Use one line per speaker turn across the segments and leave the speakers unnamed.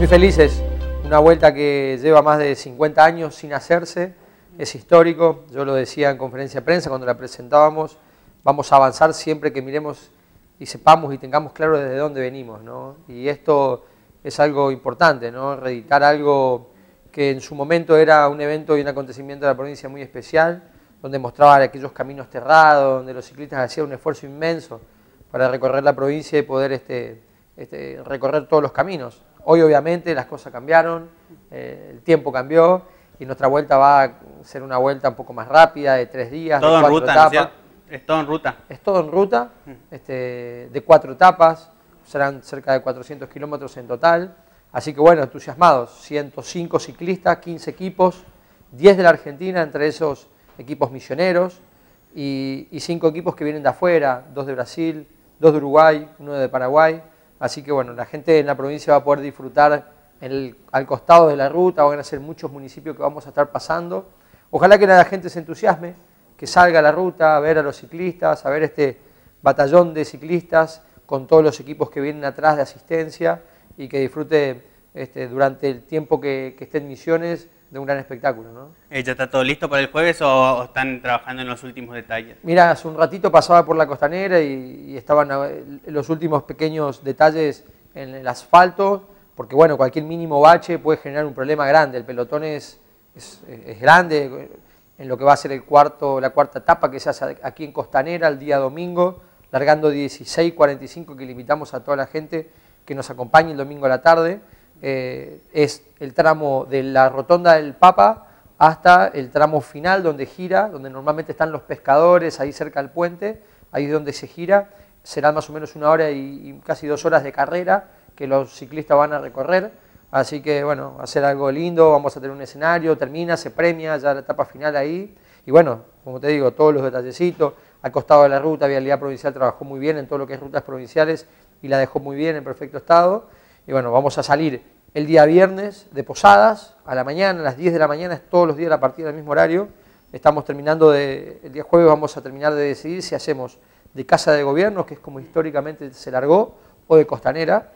Muy felices, una vuelta que lleva más de 50 años sin hacerse, es histórico, yo lo decía en conferencia de prensa cuando la presentábamos, vamos a avanzar siempre que miremos y sepamos y tengamos claro desde dónde venimos, ¿no? Y esto es algo importante, ¿no? Reeditar algo que en su momento era un evento y un acontecimiento de la provincia muy especial, donde mostraba aquellos caminos terrados, donde los ciclistas hacían un esfuerzo inmenso para recorrer la provincia y poder este, este, recorrer todos los caminos. Hoy obviamente las cosas cambiaron, eh, el tiempo cambió y nuestra vuelta va a ser una vuelta un poco más rápida, de tres días,
todo
de
en ruta,
etapas.
Es todo en ruta.
Es todo en ruta, mm. este, de cuatro etapas, serán cerca de 400 kilómetros en total. Así que bueno, entusiasmados, 105 ciclistas, 15 equipos, 10 de la Argentina, entre esos equipos misioneros, y, y 5 equipos que vienen de afuera, dos de Brasil, dos de Uruguay, uno de Paraguay. Así que bueno, la gente en la provincia va a poder disfrutar al costado de la ruta, van a ser muchos municipios que vamos a estar pasando. Ojalá que la gente se entusiasme, que salga a la ruta a ver a los ciclistas, a ver este batallón de ciclistas con todos los equipos que vienen atrás de asistencia y que disfrute este, durante el tiempo que, que esté en misiones de un gran espectáculo. ¿no?
Eh, ¿Ya está todo listo para el jueves o, están trabajando en los últimos detalles?
Mira, hace un ratito pasaba por la costanera y, estaban los últimos pequeños detalles en el asfalto, porque bueno, cualquier mínimo bache puede generar un problema grande. El pelotón es, es, es grande en lo que va a ser el cuarto, la cuarta etapa que se hace aquí en Costanera el día domingo, largando 16.45 que limitamos a toda la gente que nos acompañe el domingo a la tarde. Eh, es el tramo de la rotonda del Papa hasta el tramo final donde gira, donde normalmente están los pescadores, ahí cerca del puente, ahí donde se gira. Será más o menos una hora y, casi dos horas de carrera que los ciclistas van a recorrer. Así que bueno, va a ser algo lindo, vamos a tener un escenario, termina, se premia ya la etapa final ahí. Y bueno, como te digo, todos los detallecitos, al costado de la ruta, Vialidad Provincial trabajó muy bien en todo lo que es rutas provinciales y la dejó muy bien en perfecto estado. Y bueno, vamos a salir el día viernes de Posadas, a la mañana, a las 10 de la mañana, es todos los días a partir del mismo horario. Estamos terminando de, el día jueves vamos a terminar de decidir si hacemos de Casa de Gobierno, que es como históricamente se largó, o de Costanera.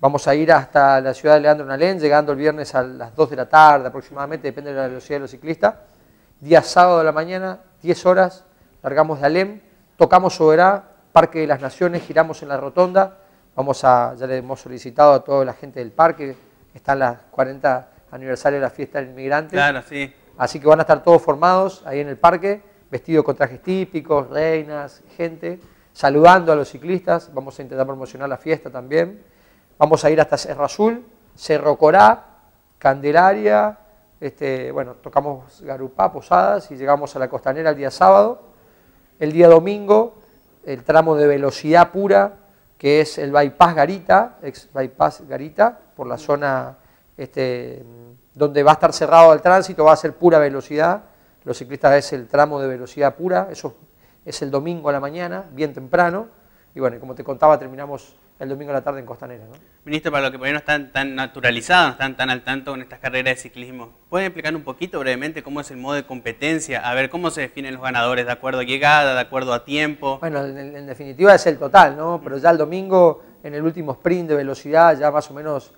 Vamos a ir hasta la ciudad de Leandro Nalén, llegando el viernes a las 2 de la tarde aproximadamente, depende de la velocidad de los ciclistas. Día sábado de la mañana, 10 horas, largamos de Alem, tocamos Soberá, Parque de las Naciones, giramos en la rotonda, Vamos a, ya le hemos solicitado a toda la gente del parque, están las 40 aniversario de la fiesta del inmigrante.
Claro, sí.
Así que van a estar todos formados ahí en el parque, vestidos con trajes típicos, reinas, gente, saludando a los ciclistas. Vamos a intentar promocionar la fiesta también. Vamos a ir hasta Cerro Azul, Cerro Corá, Candelaria, este, bueno, tocamos Garupá, Posadas y llegamos a la costanera el día sábado. El día domingo, el tramo de velocidad pura que es el bypass Garita, ex bypass Garita, por la zona este, donde va a estar cerrado el tránsito, va a ser pura velocidad. Los ciclistas es el tramo de velocidad pura, eso es el domingo a la mañana, bien temprano. Y bueno, como te contaba, terminamos el domingo a la tarde en Costanera. ¿no?
Ministro, para los que por ahí no están tan naturalizados, no están tan al tanto con estas carreras de ciclismo, ¿pueden explicar un poquito brevemente cómo es el modo de competencia? A ver, ¿cómo se definen los ganadores? ¿De acuerdo a llegada, de acuerdo a tiempo?
Bueno, en, definitiva es el total, ¿no? Pero ya el domingo, en el último sprint de velocidad, ya más o menos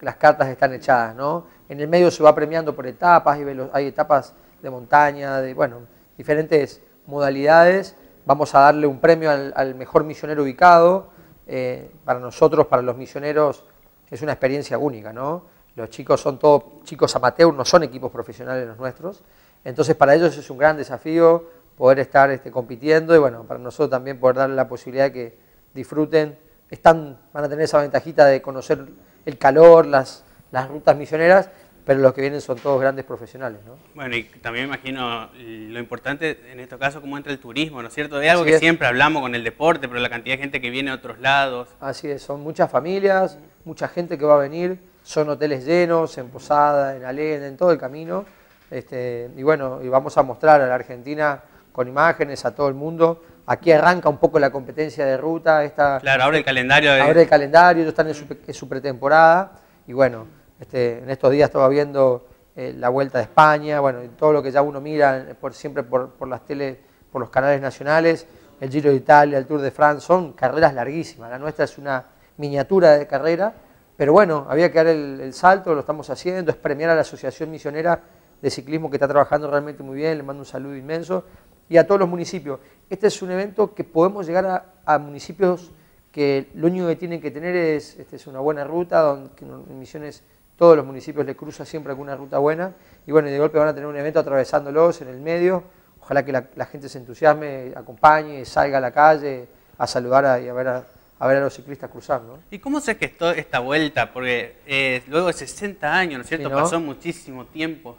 las cartas están echadas, ¿no? En el medio se va premiando por etapas, hay etapas de montaña, de, bueno, diferentes modalidades. Vamos a darle un premio al mejor misionero ubicado, eh, para nosotros, para los misioneros, es una experiencia única, ¿no? Los chicos son todos chicos amateurs, no son equipos profesionales los nuestros. Entonces, para ellos es un gran desafío poder estar este, compitiendo y, bueno, para nosotros también poder darle la posibilidad de que disfruten. Están, van a tener esa ventajita de conocer el calor, las, las rutas misioneras, pero los que vienen son todos grandes profesionales. ¿no?
Bueno, y también me imagino lo importante en este caso, cómo entra el turismo, ¿no es cierto? Es algo que siempre hablamos con el deporte, pero la cantidad de gente que viene de otros lados.
Así es, son muchas familias, mucha gente que va a venir, son hoteles llenos, en Posada, en Alén, en todo el camino. Este, y bueno, y vamos a mostrar a la Argentina con imágenes a todo el mundo. Aquí arranca un poco la competencia de ruta. Esta,
claro, ahora el calendario.
Ahora el calendario, ellos están en su, en su pretemporada. Y bueno, este, en estos días estaba viendo eh, la Vuelta de España, bueno, todo lo que ya uno mira por, siempre por, las tele, por los canales nacionales, el Giro de Italia, el Tour de France, son carreras larguísimas. La nuestra es una miniatura de carrera, pero bueno, había que dar el, salto, lo estamos haciendo, es premiar a la Asociación Misionera de Ciclismo que está trabajando realmente muy bien, le mando un saludo inmenso, y a todos los municipios. Este es un evento que podemos llegar a, municipios que lo único que tienen que tener es, este es una buena ruta, donde Misiones todos los municipios le cruza siempre alguna ruta buena, y bueno, de golpe van a tener un evento atravesándolos en el medio, ojalá que la, gente se entusiasme, acompañe, salga a la calle a saludar y a ver a, a ver a los ciclistas cruzar. ¿no?
¿Y cómo se gestó esta vuelta? Porque eh, luego de 60 años, ¿no es cierto? Pasó muchísimo tiempo.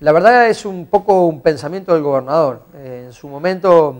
La verdad es un poco un pensamiento del gobernador. Eh, en su momento,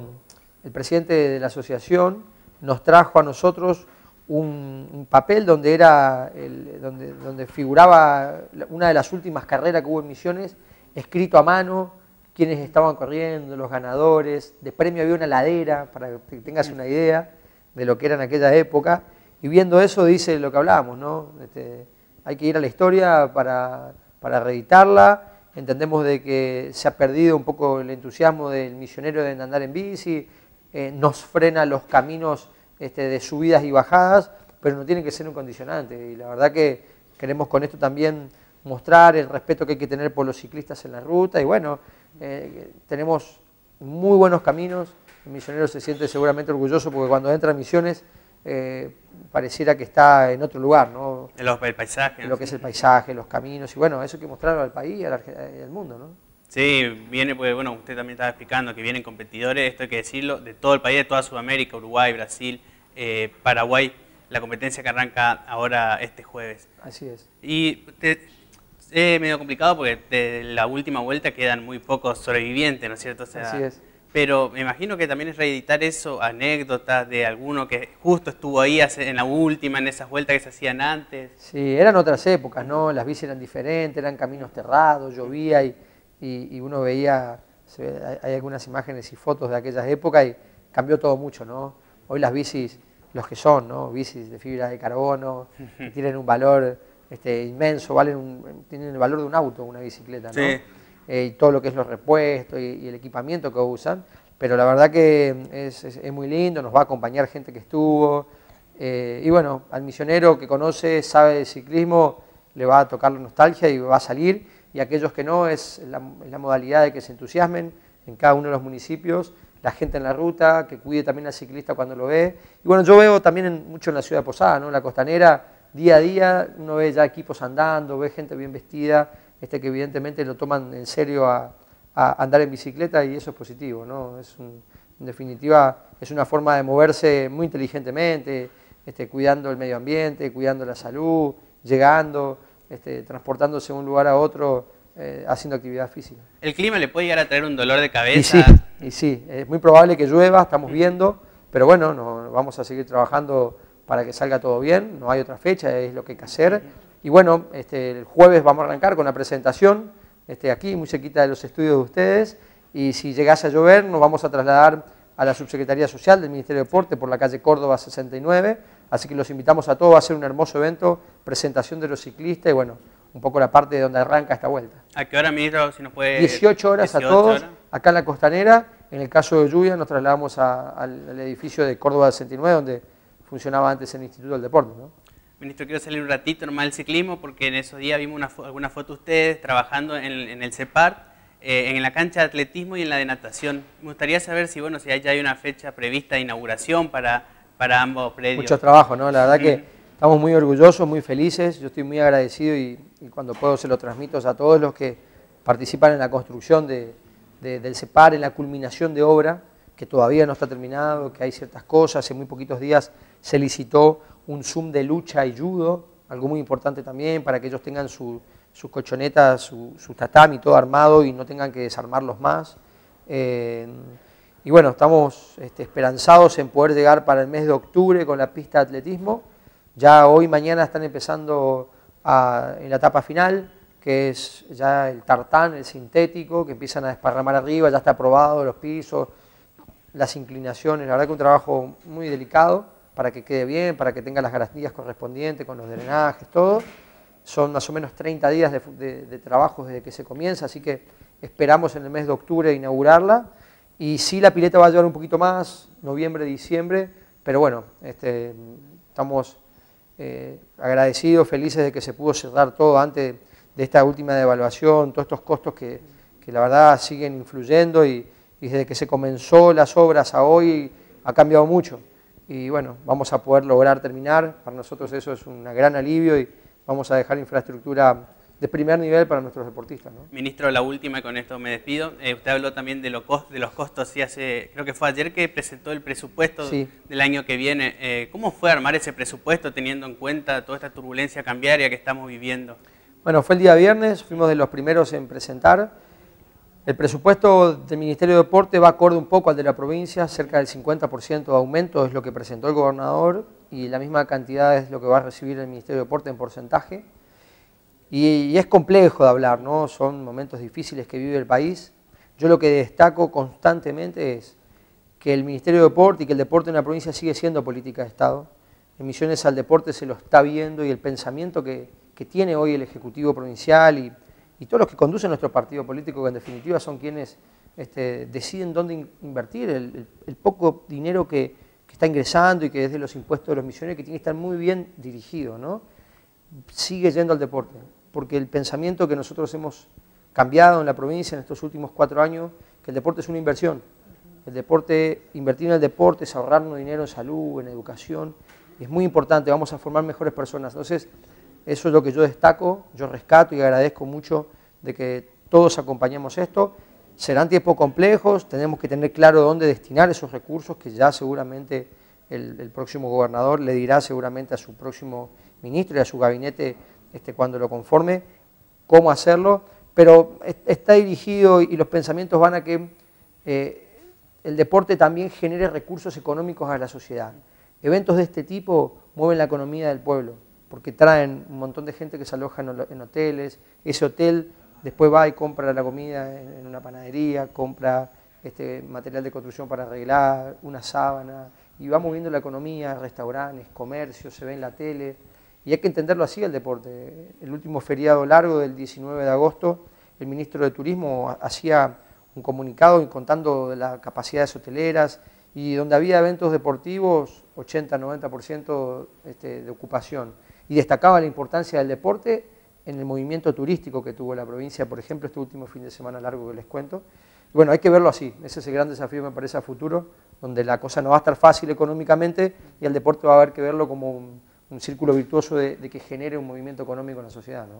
el presidente de la asociación nos trajo a nosotros un, papel donde, era donde, donde figuraba una de las últimas carreras que hubo en Misiones, escrito a mano, quienes estaban corriendo, los ganadores, de premio había una ladera, para que tengas una idea de lo que era en aquella época, y viendo eso dice lo que hablábamos, ¿no? Este, hay que ir a la historia para, para reeditarla, entendemos de que se ha perdido un poco el entusiasmo del misionero de andar en bici, eh, nos frena los caminos este, de subidas y bajadas, pero no tiene que ser un condicionante, y la verdad que queremos con esto también mostrar el respeto que hay que tener por los ciclistas en la ruta, y bueno, eh, tenemos muy buenos caminos, el misionero se siente seguramente orgulloso porque cuando entra a misiones eh, pareciera que está en otro lugar, ¿no?
En los, el paisaje.
En lo que es el paisaje, los caminos, y bueno, eso hay que mostrarlo al país y al, mundo, ¿no?
Sí, viene, pues bueno, usted también estaba explicando que vienen competidores, esto hay que decirlo, de todo el país, de toda Sudamérica, Uruguay, Brasil, eh, Paraguay, la competencia que arranca ahora este jueves.
Así es.
Y es medio complicado porque de la última vuelta quedan muy pocos sobrevivientes, ¿no es cierto?
Así es
pero me imagino que también es reeditar eso, anécdotas de alguno que justo estuvo ahí en la última, en esas vueltas que se hacían antes.
Sí, eran otras épocas, ¿no? Las bicis eran diferentes, eran caminos terrados, llovía y, y, uno veía, hay algunas imágenes y fotos de aquellas épocas y cambió todo mucho, ¿no? Hoy las bicis, los que son, ¿no? Bicis de fibra de carbono, que tienen un valor este, inmenso, valen tienen el valor de un auto, una bicicleta, ¿no? Sí. Eh, y todo lo que es los repuestos y, el equipamiento que usan. Pero la verdad que es, muy lindo, nos va a acompañar gente que estuvo. Eh, y bueno, al misionero que conoce, sabe de ciclismo, le va a tocar la nostalgia y va a salir. Y aquellos que no, es la, modalidad de que se entusiasmen en cada uno de los municipios, la gente en la ruta, que cuide también al ciclista cuando lo ve. Y bueno, yo veo también mucho en la ciudad de Posada, ¿no? la costanera, día a día uno ve ya equipos andando, ve gente bien vestida este, que evidentemente lo toman en serio a, andar en bicicleta y eso es positivo, ¿no? Es en definitiva, es una forma de moverse muy inteligentemente, este, cuidando el medio ambiente, cuidando la salud, llegando, este, transportándose de un lugar a otro, eh, haciendo actividad física.
¿El clima le puede llegar a traer un dolor de cabeza?
Sí, y sí, es muy probable que llueva, estamos viendo, pero bueno, no, vamos a seguir trabajando para que salga todo bien, no hay otra fecha, es lo que hay que hacer. Y bueno, este, el jueves vamos a arrancar con la presentación, este, aquí muy cerquita de los estudios de ustedes, y si llegase a llover nos vamos a trasladar a la Subsecretaría Social del Ministerio de Deporte por la calle Córdoba 69, así que los invitamos a todos a hacer un hermoso evento, presentación de los ciclistas y bueno, un poco la parte de donde arranca esta vuelta.
¿A qué hora, ministro, si nos puede...?
18 horas a todos, acá en la Costanera, en el caso de lluvia nos trasladamos al, edificio de Córdoba 69, donde funcionaba antes el Instituto del Deporte. ¿no?
Ministro, quiero salir un ratito normal del ciclismo porque en esos días vimos una, alguna foto de ustedes trabajando en, el CEPAR, eh, en la cancha de atletismo y en la de natación. Me gustaría saber si, bueno, si ya hay una fecha prevista de inauguración para, para ambos predios.
Mucho trabajo, ¿no? La verdad que estamos muy orgullosos, muy felices. Yo estoy muy agradecido y, cuando puedo se lo transmito a todos los que participan en la construcción de, del CEPAR, en la culminación de obra, que todavía no está terminado, que hay ciertas cosas. Hace muy poquitos días se licitó un Zoom de lucha y judo, algo muy importante también para que ellos tengan sus colchonetas, su, tatami todo armado y no tengan que desarmarlos más. Eh, y bueno, estamos este, esperanzados en poder llegar para el mes de octubre con la pista de atletismo. Ya hoy, mañana están empezando en la etapa final, que es ya el tartán, el sintético, que empiezan a desparramar arriba, ya está aprobado los pisos, las inclinaciones, la verdad que un trabajo muy delicado para que quede bien, para que tenga las garantías correspondientes con los drenajes, todo. Son más o menos 30 días de, trabajo desde que se comienza, así que esperamos en el mes de octubre inaugurarla. Y sí, la pileta va a llevar un poquito más, noviembre, diciembre, pero bueno, este, estamos eh, agradecidos, felices de que se pudo cerrar todo antes de esta última devaluación, todos estos costos que, la verdad siguen influyendo y, desde que se comenzó las obras a hoy ha cambiado mucho. Y bueno, vamos a poder lograr terminar, para nosotros eso es un gran alivio y vamos a dejar infraestructura de primer nivel para nuestros deportistas.
Ministro, la última, con esto me despido. Eh, usted habló también de, lo de los costos, y hace, creo que fue ayer que presentó el presupuesto del año que viene. Eh, ¿Cómo fue armar ese presupuesto teniendo en cuenta toda esta turbulencia cambiaria que estamos viviendo?
Bueno, fue el día viernes, fuimos de los primeros en presentar. El presupuesto del Ministerio de Deporte va acorde un poco al de la provincia, cerca del 50% de aumento es lo que presentó el gobernador y la misma cantidad es lo que va a recibir el Ministerio de Deporte en porcentaje. Y, es complejo de hablar, ¿no? Son momentos difíciles que vive el país. Yo lo que destaco constantemente es que el Ministerio de Deporte y que el deporte en la provincia sigue siendo política de Estado. En al Deporte se lo está viendo y el pensamiento que, tiene hoy el Ejecutivo Provincial y, todos los que conducen nuestro partido político, que en definitiva son quienes este, deciden dónde invertir el, poco dinero que, que, está ingresando y que es de los impuestos de los misioneros, que tiene que estar muy bien dirigido, ¿no? Sigue yendo al deporte porque el pensamiento que nosotros hemos cambiado en la provincia en estos últimos cuatro años, que el deporte es una inversión. El deporte, invertir en el deporte es ahorrarnos dinero en salud, en educación, es muy importante, vamos a formar mejores personas. Entonces, eso es lo que yo destaco, yo rescato y agradezco mucho de que todos acompañemos esto. Serán tiempos complejos, tenemos que tener claro dónde destinar esos recursos, que ya seguramente el, próximo gobernador le dirá seguramente a su próximo ministro y a su gabinete este, cuando lo conforme, cómo hacerlo, pero está dirigido y los pensamientos van a que eh, el deporte también genere recursos económicos a la sociedad. Eventos de este tipo mueven la economía del pueblo, porque traen un montón de gente que se aloja en, hoteles, ese hotel después va y compra la comida en, una panadería, compra este, material de construcción para arreglar, una sábana, y va moviendo la economía, restaurantes, comercios, se ve en la tele. Y hay que entenderlo así el deporte. El último feriado largo del 19 de agosto, el ministro de Turismo hacía un comunicado contando las capacidades hoteleras y donde había eventos deportivos, 80-90% este, de ocupación. Y destacaba la importancia del deporte en el movimiento turístico que tuvo la provincia, por ejemplo, este último fin de semana largo que les cuento. bueno, hay que verlo así, ese es el gran desafío, me parece, a futuro, donde la cosa no va a estar fácil económicamente y el deporte va a haber que verlo como un círculo virtuoso de, de, que genere un movimiento económico en la sociedad. ¿no?